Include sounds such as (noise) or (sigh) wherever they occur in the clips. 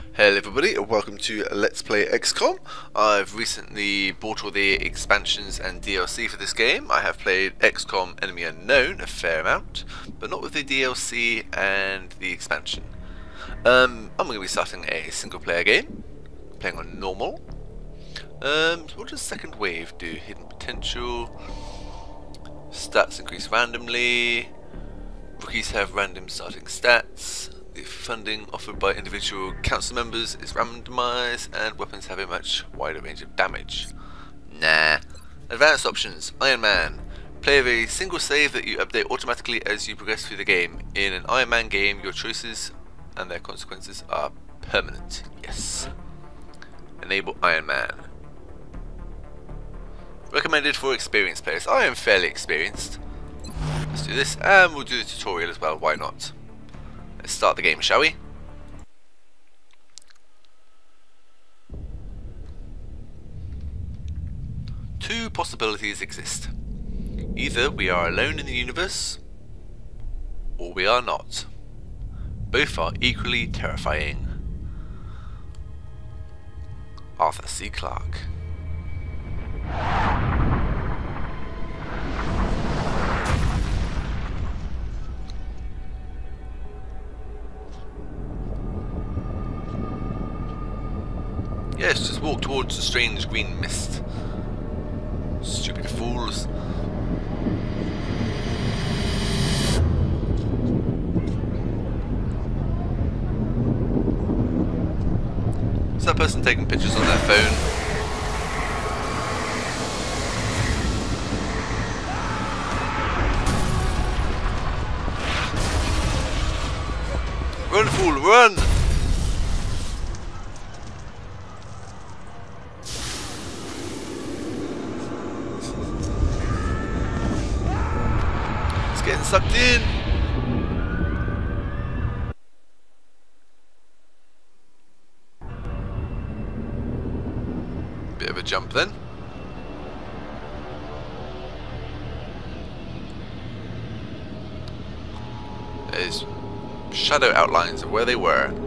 Hello everybody and welcome to Let's Play XCOM. I've recently bought all the expansions and DLC for this game. I have played XCOM Enemy Unknown a fair amount, but not with the DLC and the expansion. Um, I'm going to be starting a single player game, playing on normal. Um, what does second wave do? Hidden potential, stats increase randomly, rookies have random starting stats, the funding offered by individual council members is randomized, and weapons have a much wider range of damage. Nah. Advanced options Iron Man. Play with a single save that you update automatically as you progress through the game. In an Iron Man game, your choices and their consequences are permanent. Yes. Enable Iron Man. Recommended for experienced players. I am fairly experienced. Let's do this, and we'll do the tutorial as well, why not? Let's start the game, shall we? Two possibilities exist. Either we are alone in the universe, or we are not. Both are equally terrifying. Arthur C. Clarke. Yes, just walk towards the strange green mist. Stupid fools. Is that person taking pictures on their phone? Run, fool, run! Sucked in. Bit of a jump then. There's shadow outlines of where they were.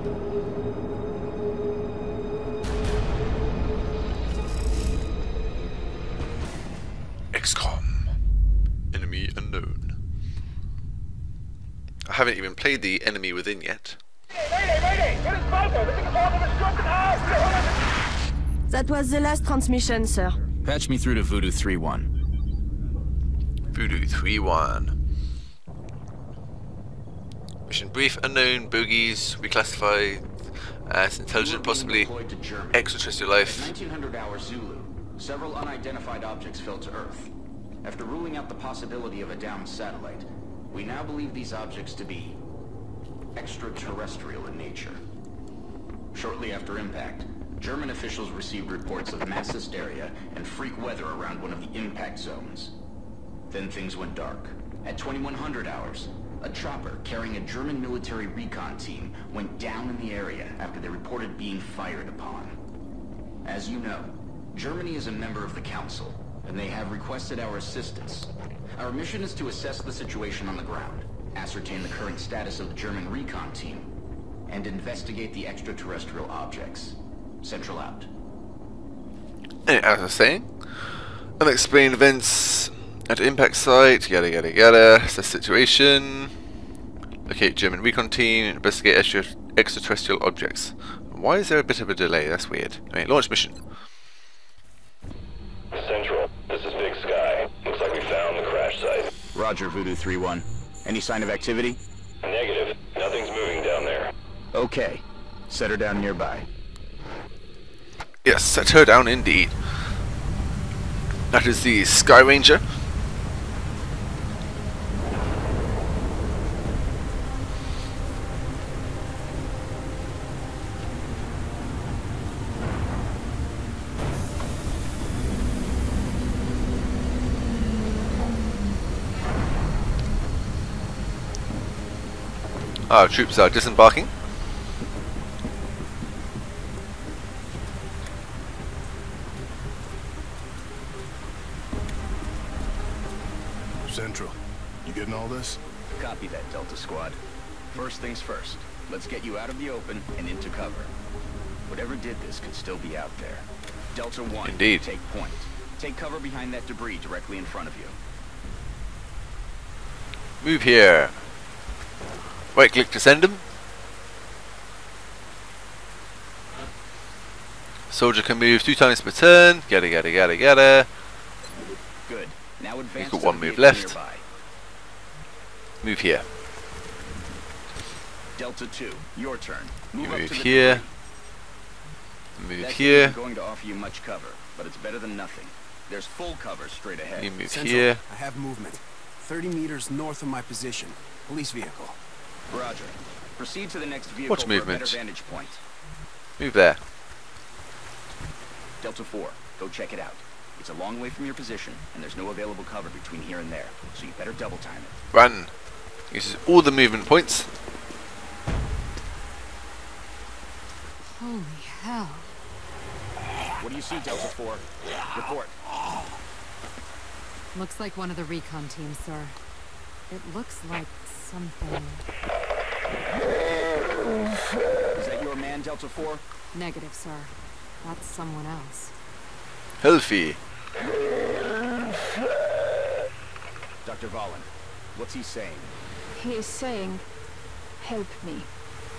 Haven't even played the enemy within yet. That was the last transmission, sir. Patch me through to Voodoo 3-1. Voodoo 3-1. Mission brief, unknown, bogies, reclassified as intelligent, possibly extraterrestrial life. 1900 hour Zulu, several unidentified objects fell to Earth. After ruling out the possibility of a downed satellite, we now believe these objects to be extraterrestrial in nature. Shortly after impact, German officials received reports of mass hysteria and freak weather around one of the impact zones. Then things went dark. At 2100 hours, a chopper carrying a German military recon team went down in the area after they reported being fired upon. As you know, Germany is a member of the Council, and they have requested our assistance. Our mission is to assess the situation on the ground, ascertain the current status of the German recon team, and investigate the extraterrestrial objects. Central out. And as I was saying, unexplained events at impact site, yada yada yada, assess situation, locate German recon team, investigate extraterrestrial objects. Why is there a bit of a delay? That's weird. Launch mission. Central, this is Big Sky. Looks like we found the crash site. Roger, Voodoo 3-1. Any sign of activity? Negative. Nothing's moving down there. Okay. Set her down nearby. Yes, set her down indeed. That is the Sky Ranger. Our troops are disembarking. Central, you getting all this? Copy that, Delta Squad. First things first. Let's get you out of the open and into cover. Whatever did this could still be out there. Delta 1, Indeed. take point. Take cover behind that debris directly in front of you. Move here. Right click to send him. Soldier can move two times per turn. Get it, get it, get it, get it. Good. Now advance got one move left. nearby. Move here. Delta 2, your turn. Move You up move to here. debris. Move That here. isn't going to offer you much cover, but it's better than nothing. There's full cover straight ahead. You move Central, here. I have movement. 30 meters north of my position. Police vehicle. Roger. Proceed to the next vehicle Watch for movement. a vantage point. Move there. Delta 4, go check it out. It's a long way from your position, and there's no available cover between here and there, so you better double time it. Run. Uses all the movement points. Holy hell. What do you see, Delta 4? Report. Looks like one of the recon teams, sir. It looks like something... Is that your man, Delta 4? Negative, sir. That's someone else. Healthy. Dr. Vahlen, what's he saying? He is saying, help me.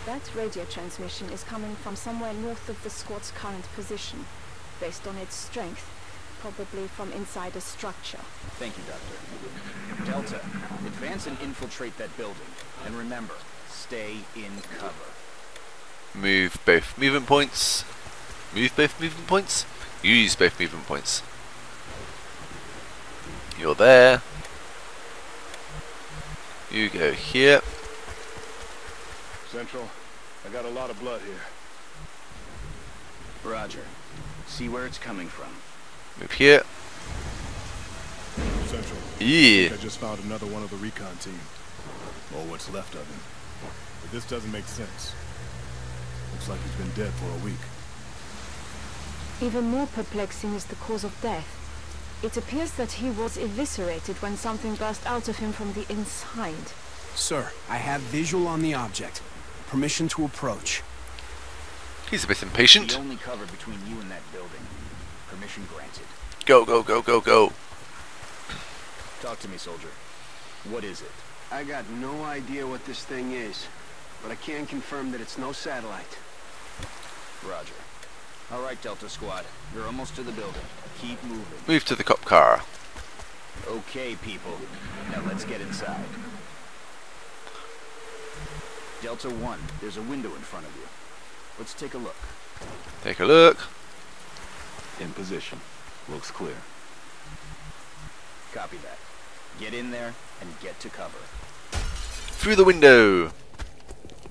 That radio transmission is coming from somewhere north of the squad's current position. Based on its strength, probably from inside a structure. Thank you, Doctor. Delta, advance and infiltrate that building. And remember, stay in cover. Move both movement points. Move both movement points. Use both movement points. You're there. You go here. Central, I got a lot of blood here. Roger. See where it's coming from. Move here. Central, Yeah. I just found another one of the recon team. Or what's left of him. But this doesn't make sense. Looks like he's been dead for a week. Even more perplexing is the cause of death. It appears that he was eviscerated when something burst out of him from the inside. Sir, I have visual on the object. Permission to approach. He's a bit The impatient. only cover between you and that building. Permission granted. Go, go, go, go, go. Talk to me, soldier. What is it? I got no idea what this thing is, but I can confirm that it's no satellite. Roger. All right, Delta Squad. You're almost to the building. Keep moving. Move to the cop car. Okay, people. Now let's get inside. Delta 1, there's a window in front of you. Let's take a look. Take a look. In position. Looks clear. Copy that. Get in there and get to cover. Through the window.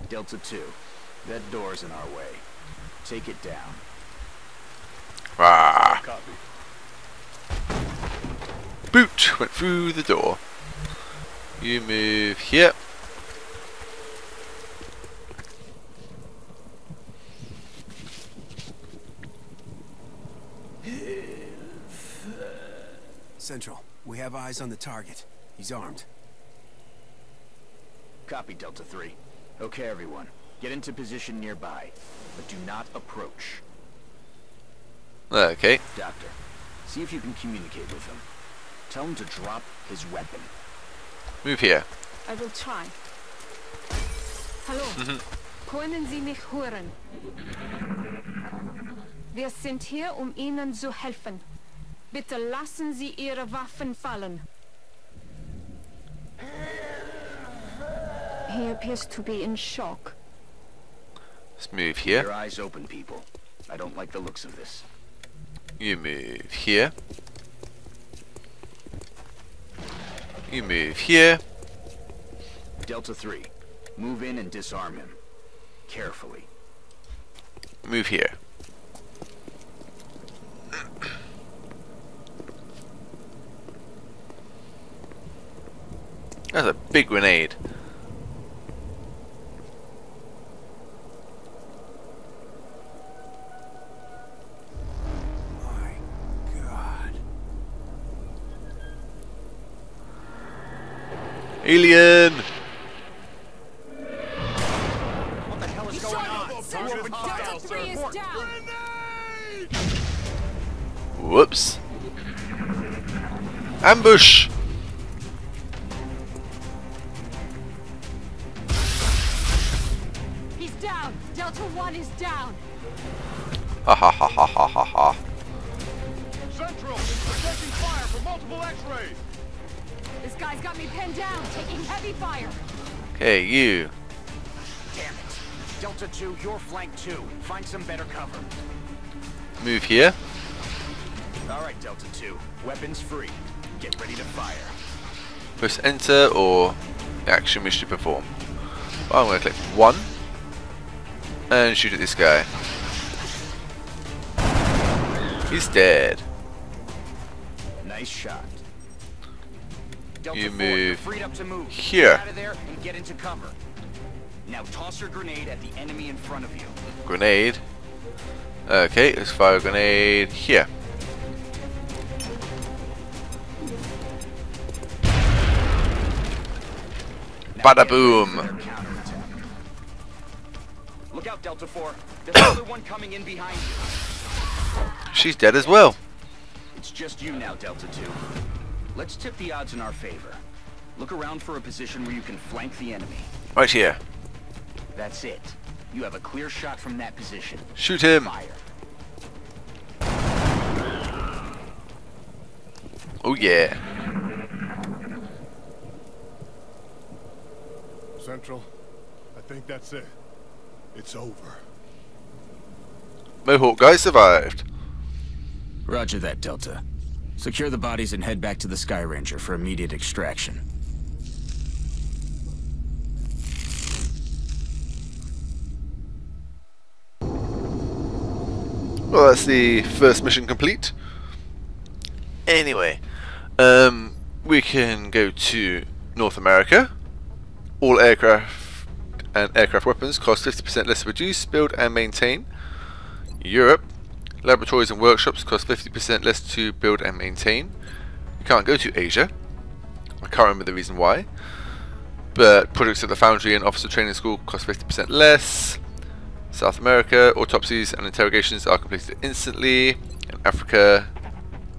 Delta 2, that door's in our way. Take it down. Rah. Copy. Boot went through the door. You move here. Central, we have eyes on the target. He's armed. Copy, Delta 3. Okay, everyone. Get into position nearby, but do not approach. Okay. Doctor, see if you can communicate with him. Tell him to drop his weapon. Move here. I will try. Hallo. Können Sie mich hören? Wir sind hier, um Ihnen zu helfen. Bitte lassen Sie Ihre Waffen fallen. He appears to be in shock. Let's move Your here. eyes open, people. I don't like the looks of this. You move here. You move here. Delta 3, move in and disarm him. Carefully. Move here. That's a big grenade. My God. Alien! Delta 3 is down! Whoops. Ambush! Ha ha ha ha ha ha ha. Central is protecting fire from multiple X-rays. This guy's got me pinned down, taking heavy fire! Okay, you. Damn it. Delta 2, your flank 2. Find some better cover. Move here. All right, Delta 2. Weapons free. Get ready to fire. Press enter or action wish to perform. I'm going to click 1 and shoot at this guy. He's dead. Nice shot. Delta You move freed up to move. here. Get out of there and get into cover. Now toss your grenade at the enemy in front of you. Grenade. Okay, let's fire a grenade here. Now Bada boom. Look out, Delta 4. There's (coughs) another one coming in behind you. She's dead as well. It's just you now, Delta 2. Let's tip the odds in our favor. Look around for a position where you can flank the enemy. Right here. That's it. You have a clear shot from that position. Shoot him. Fire. Oh yeah. Central, I think that's it. It's over. Mohawk guy survived. Roger that, Delta. Secure the bodies and head back to the Sky Ranger for immediate extraction. Well, that's the first mission complete. Anyway, um, we can go to North America. All aircraft and aircraft weapons cost 50% less to produce, build, and maintain. Europe, laboratories and workshops cost 50% less to build and maintain. You can't go to Asia. I can't remember the reason why. But projects at the foundry and officer training school cost 50% less. South America, autopsies and interrogations are completed instantly. In Africa,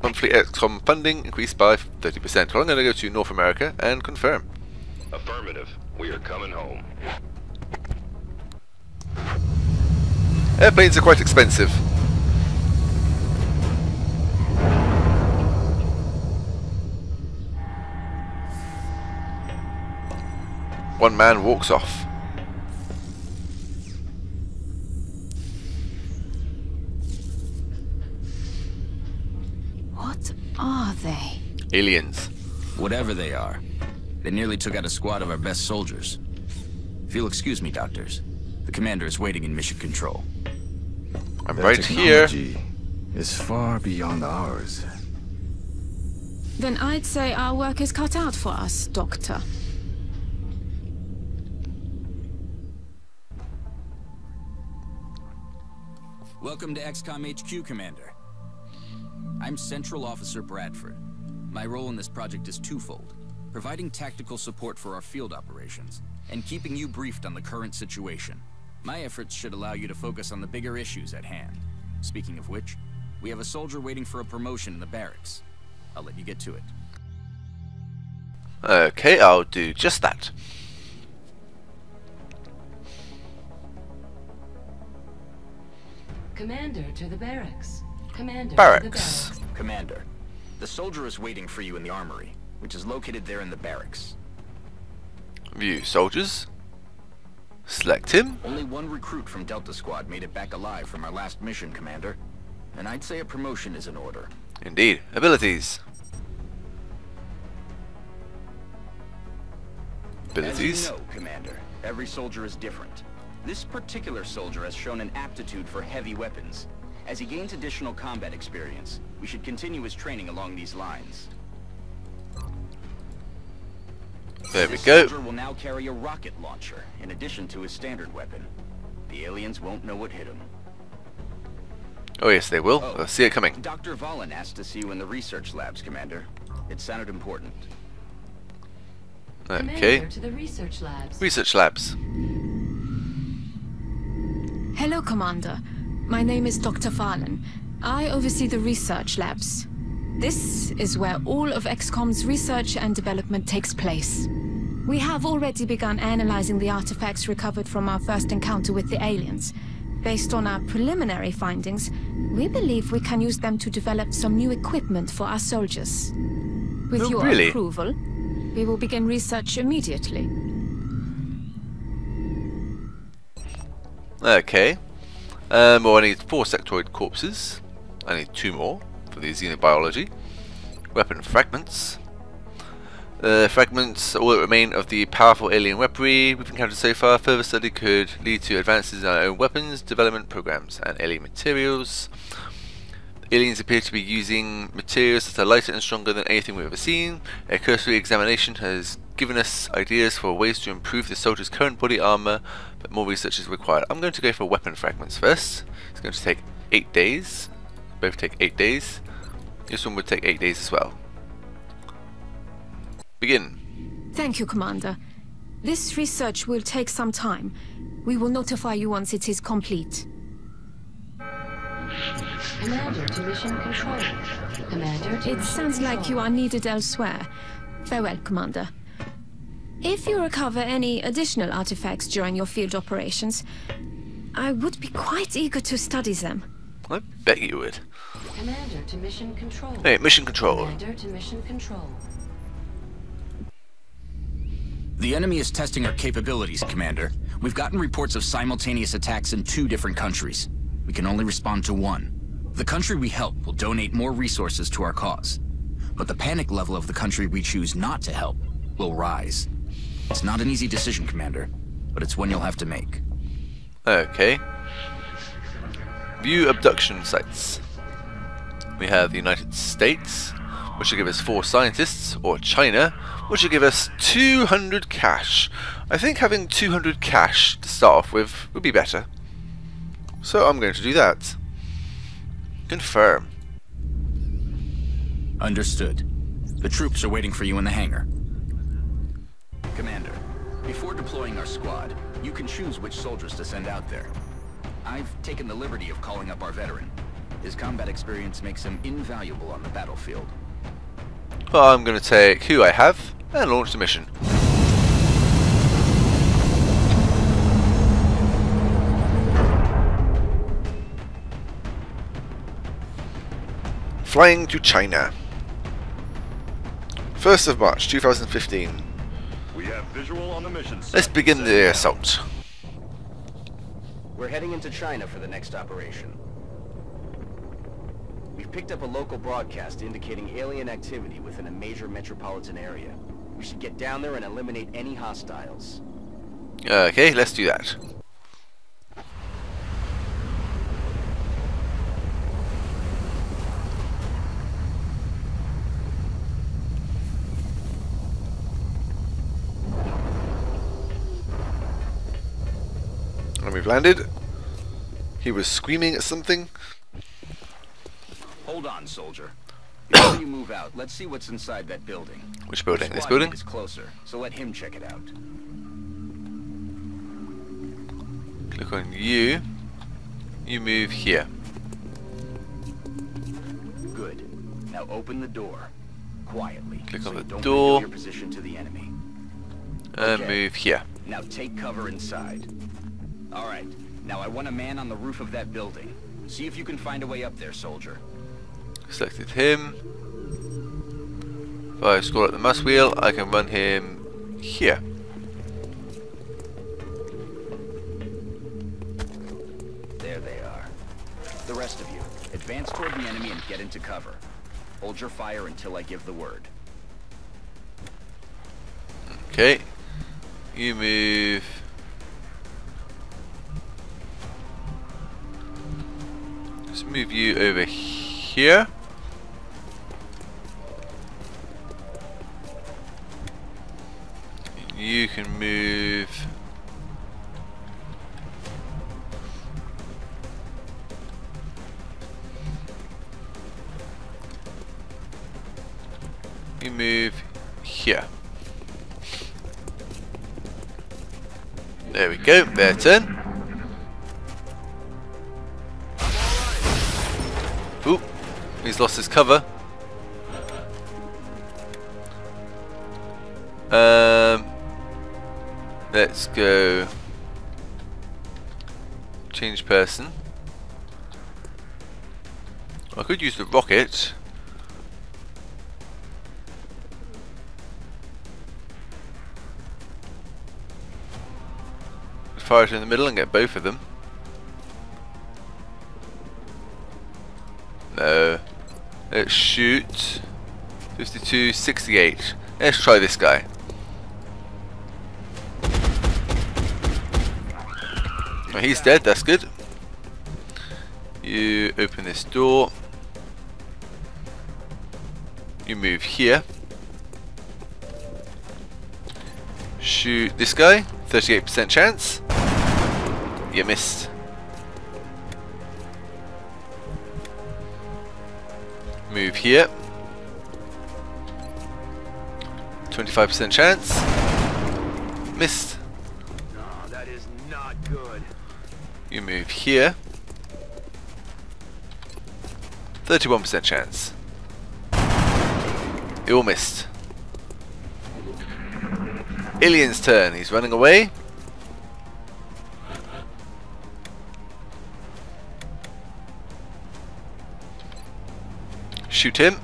monthly XCOM funding increased by 30%. Well, I'm going to go to North America and confirm. Affirmative. We are coming home. Airplanes are quite expensive. One man walks off. What are they? Aliens. Whatever they are, they nearly took out a squad of our best soldiers. If you'll excuse me, doctors, the commander is waiting in mission control. I'm Their right here. technology is far beyond ours. Then I'd say our work is cut out for us, Doctor. Welcome to XCOM HQ, Commander. I'm Central Officer Bradford. My role in this project is twofold. Providing tactical support for our field operations, and keeping you briefed on the current situation. My efforts should allow you to focus on the bigger issues at hand. Speaking of which, we have a soldier waiting for a promotion in the barracks. I'll let you get to it. Okay, I'll do just that. Commander to the barracks. Commander to the Barracks. barracks. Commander, the soldier is waiting for you in the armory, which is located there in the barracks. View soldiers. Select him. Only one recruit from Delta Squad made it back alive from our last mission, Commander. And I'd say a promotion is in order. Indeed. Abilities. Abilities. As you know, Commander, every soldier is different. This particular soldier has shown an aptitude for heavy weapons. As he gains additional combat experience, we should continue his training along these lines. There we This go. soldier will now carry a rocket launcher, in addition to his standard weapon. The aliens won't know what hit him. Oh yes, they will. Oh. They'll see it coming. Dr. Vahlen asked to see you in the research labs, Commander. It sounded important. Okay. Commander to the research labs. Research labs. Hello, Commander. My name is Dr. Vahlen. I oversee the research labs. This is where all of XCOM's research and development takes place. We have already begun analyzing the artifacts recovered from our first encounter with the aliens. Based on our preliminary findings, we believe we can use them to develop some new equipment for our soldiers. With Oh, your really? approval, we will begin research immediately. Okay. Um, well, I need four sectoid corpses. I need two more for the xenobiology. Weapon fragments. Uh, fragments all that remain of the powerful alien weaponry we've encountered so far. Further study could lead to advances in our own weapons development programs and alien materials. Aliens appear to be using materials that are lighter and stronger than anything we've ever seen. A cursory examination has given us ideas for ways to improve the soldier's current body armor, but more research is required. I'm going to go for weapon fragments first. It's going to take 8 days. Both take 8 days. This one would take 8 days as well. Begin. Thank you, Commander. This research will take some time. We will notify you once it is complete. Commander to mission control. Commander to It mission sounds like you are needed elsewhere. Farewell, Commander. If you recover any additional artifacts during your field operations, I would be quite eager to study them. I bet you would. Commander to mission control. Hey, mission control. Commander to mission control. The enemy is testing our capabilities, Commander. We've gotten reports of simultaneous attacks in two different countries. We can only respond to one. The country we help will donate more resources to our cause. But the panic level of the country we choose not to help will rise. It's not an easy decision, Commander, but it's one you'll have to make. Okay. View abduction sites. We have the United States, which will give us four scientists, or China, which will give us 200 cash. I think having 200 cash to start off with would be better. So I'm going to do that. Confirm. Understood. The troops are waiting for you in the hangar. Commander, before deploying our squad, you can choose which soldiers to send out there. I've taken the liberty of calling up our veteran. His combat experience makes him invaluable on the battlefield. Well, I'm going to take who I have and launch the mission. Flying to China. 1st of March 2015. We have visual on the mission. Let's begin the assault. We're heading into China for the next operation. We've picked up a local broadcast indicating alien activity within a major metropolitan area. We should get down there and eliminate any hostiles. Okay, let's do that. And we've landed. He was screaming at something. Hold on, soldier. Before you move out, let's see what's inside that building. Which building? This building? is closer, so let him check it out. Click on you. You move here. Good. Now open the door. Quietly. Click so on the don't door. your position to the enemy. And Okay. move here. Now take cover inside. Alright. Now I want a man on the roof of that building. See if you can find a way up there, soldier. Selected him. If I scroll up the mouse wheel, I can run him here. There they are. The rest of you, advance toward the enemy and get into cover. Hold your fire until I give the word. Okay. You move. Move you over here. You can move. You move here. There we go, their turn. He's lost his cover. Um, let's go change person. I could use the rocket. Fire it in the middle and get both of them. Let's shoot. 52, 68. Let's try this guy. Oh, he's dead, that's good. You open this door. You move here. Shoot this guy. 38% chance. You missed. Move here. 25% chance. Missed. No, that is not good. You move here. 31% chance. You all missed. Alien's turn. He's running away. Shoot him.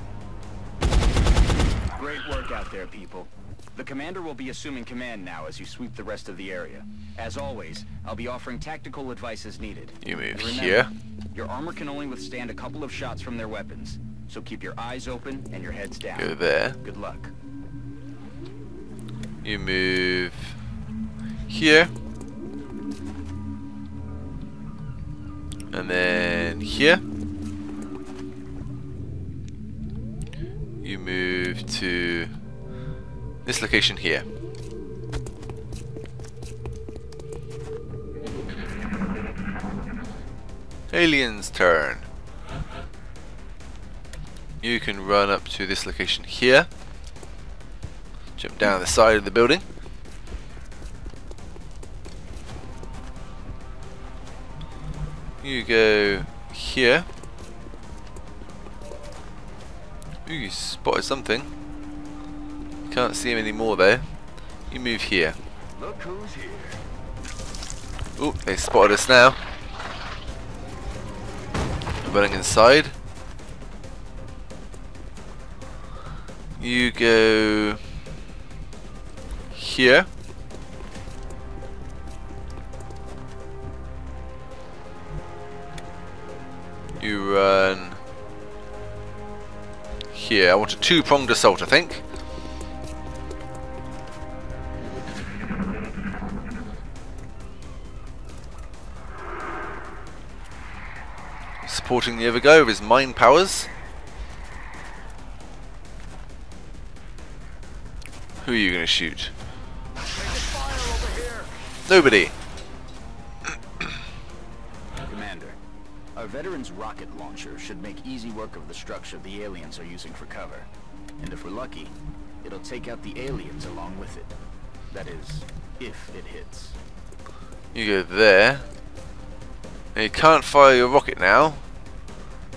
Great work out there, people. The commander will be assuming command now as you sweep the rest of the area. As always, I'll be offering tactical advice as needed. You move remember, here. Your armor can only withstand a couple of shots from their weapons, so keep your eyes open and your heads down. Go there. Good luck. You move here. And then here. You move to this location here. Alien's turn. You can run up to this location here. Jump down the side of the building. You go here. Ooh, you spotted something. Can't see him anymore though. You move here. Look who's here. Ooh, they spotted us now. Running inside. You go here. You run here. I want a two-pronged assault, I think. Supporting the other guy with his mind powers. Who are you going to shoot? Nobody. Our veteran's rocket launcher should make easy work of the structure the aliens are using for cover. And if we're lucky, it'll take out the aliens along with it. That is, if it hits. You go there. Now you can't fire your rocket now,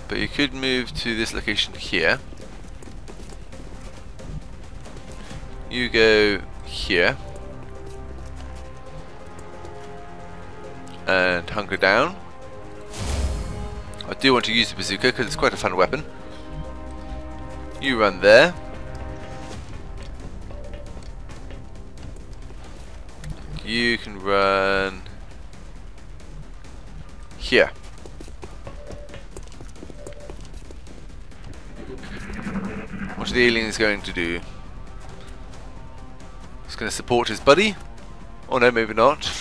but you could move to this location here. You go here. And hunker down. I do want to use the bazooka because it's quite a fun weapon. You run there. You can run here. What are the aliens going to do? He's going to support his buddy? Oh no, maybe not.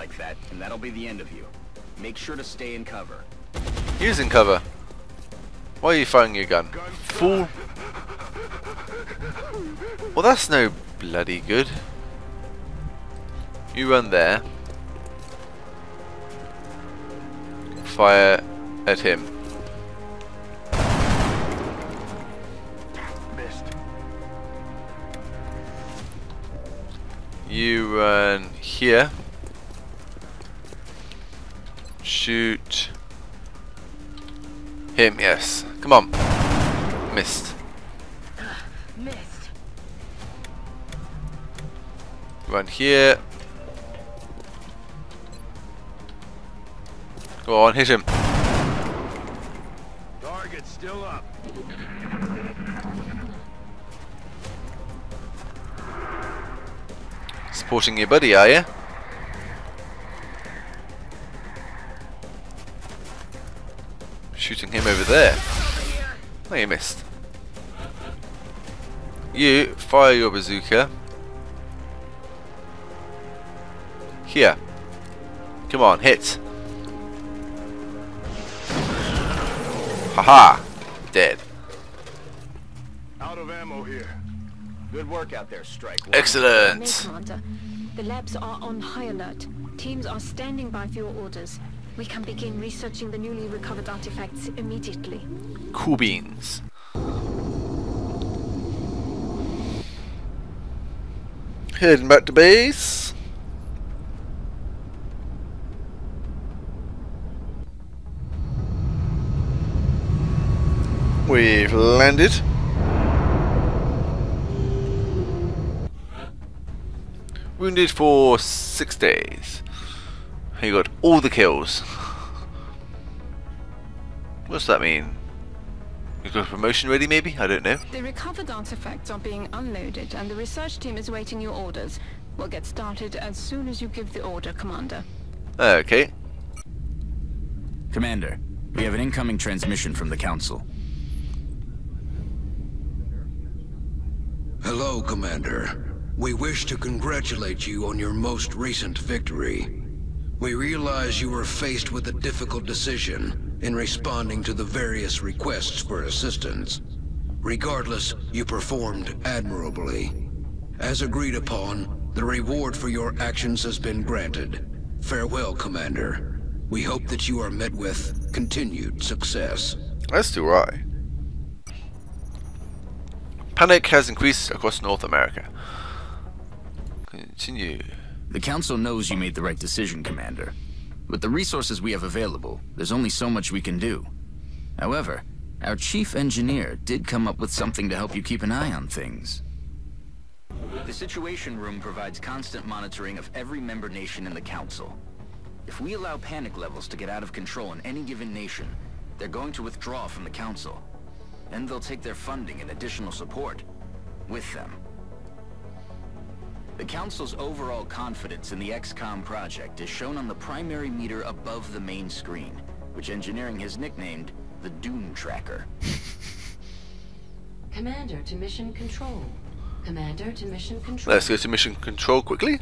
Like that, and that'll be the end of you. Make sure to stay in cover. Using cover. Why are you firing your gun? Fool. Well, that's no bloody good. You run there. Fire at him. Missed. You run here. Shoot. Him, yes. Come on. Missed. Missed. Run here. Go on, hit him. Target still up. Supporting your buddy, are you? Shooting him over there. Oh, you missed. You fire your bazooka. Here. Come on, hit. Haha. Dead. Out of ammo here. Good work out there, Strike. One. Excellent. Commander. The labs are on high alert. Teams are standing by for your orders. We can begin researching the newly recovered artifacts immediately. Cool beans. Heading back to base. We've landed. Wounded for six days. You got all the kills. What's that mean? You got a promotion ready maybe? I don't know. The recovered artifacts are being unloaded and the research team is waiting your orders. We'll get started as soon as you give the order, Commander. Okay. Commander, we have an incoming transmission from the Council. Hello, Commander. We wish to congratulate you on your most recent victory. We realize you were faced with a difficult decision in responding to the various requests for assistance. Regardless, you performed admirably. As agreed upon, the reward for your actions has been granted. Farewell, Commander. We hope that you are met with continued success. As do I. Panic has increased across North America. Continue. The Council knows you made the right decision, Commander. With the resources we have available, there's only so much we can do. However, our chief engineer did come up with something to help you keep an eye on things. The Situation Room provides constant monitoring of every member nation in the Council. If we allow panic levels to get out of control in any given nation, they're going to withdraw from the Council. And they'll take their funding and additional support with them. The Council's overall confidence in the XCOM project is shown on the primary meter above the main screen, which engineering has nicknamed the Doom Tracker. (laughs) Commander to mission control. Commander to mission control. Let's go to mission control quickly.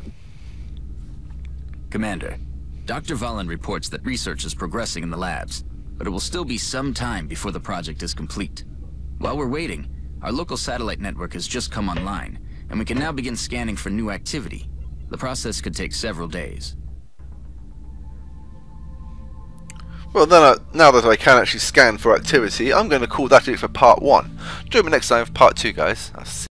Commander, Dr. Vahlen reports that research is progressing in the labs, but it will still be some time before the project is complete. While we're waiting, our local satellite network has just come online, and we can now begin scanning for new activity. The process could take several days. Well, then, uh, now that I can actually scan for activity, I'm going to call that it for part one. Join me next time for part two, guys. I'll see